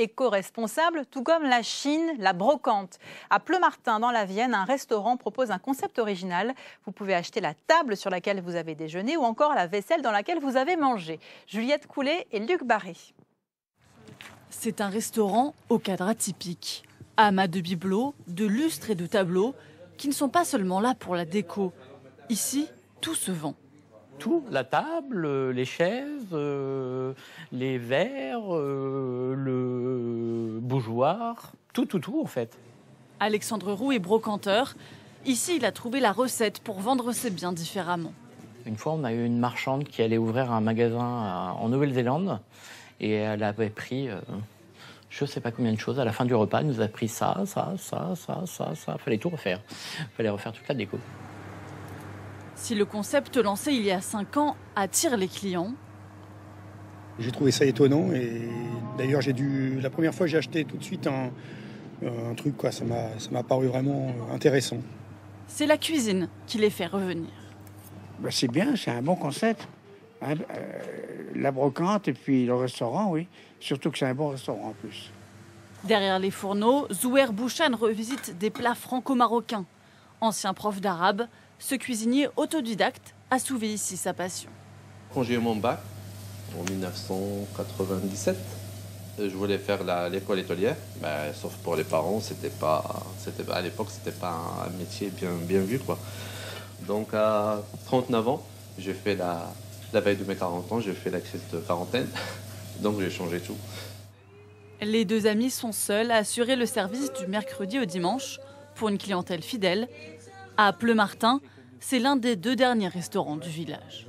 éco-responsable, tout comme la Chine, la brocante. À Pleumartin, dans la Vienne, un restaurant propose un concept original. Vous pouvez acheter la table sur laquelle vous avez déjeuné ou encore la vaisselle dans laquelle vous avez mangé. Juliette Coulet et Luc Barré. C'est un restaurant au cadre atypique. Amas de bibelots, de lustres et de tableaux qui ne sont pas seulement là pour la déco. Ici, tout se vend. Tout, la table, les chaises, euh, les verres, euh, bougeoir, tout, tout, tout en fait. Alexandre Roux est brocanteur. Ici, il a trouvé la recette pour vendre ses biens différemment. Une fois, on a eu une marchande qui allait ouvrir un magasin en Nouvelle-Zélande et elle avait pris euh, je ne sais pas combien de choses. À la fin du repas, elle nous a pris ça, ça, ça, ça, ça, ça. Il fallait tout refaire. Il fallait refaire toute la déco. Si le concept lancé il y a 5 ans attire les clients, j'ai trouvé ça étonnant et d'ailleurs j'ai dû la première fois j'ai acheté tout de suite un, un truc quoi ça m'a ça m'a paru vraiment intéressant. C'est la cuisine qui les fait revenir. Bah, c'est bien, c'est un bon concept. Hein, euh, la brocante et puis le restaurant, oui. Surtout que c'est un bon restaurant en plus. Derrière les fourneaux, Zouer Bouchan revisite des plats franco-marocains. Ancien prof d'arabe, ce cuisinier autodidacte a soulevé ici sa passion. Quand j'ai eu mon bac, en 1997, je voulais faire l'école écolière, ben, sauf pour les parents, c'était pas, c'était à l'époque, c'était pas un métier bien, bien vu, quoi. Donc à 39 ans, j'ai fait la, la veille de mes 40 ans, j'ai fait la crise de quarantaine, donc j'ai changé tout. Les deux amis sont seuls à assurer le service du mercredi au dimanche pour une clientèle fidèle. À Pleumartin, c'est l'un des deux derniers restaurants du village.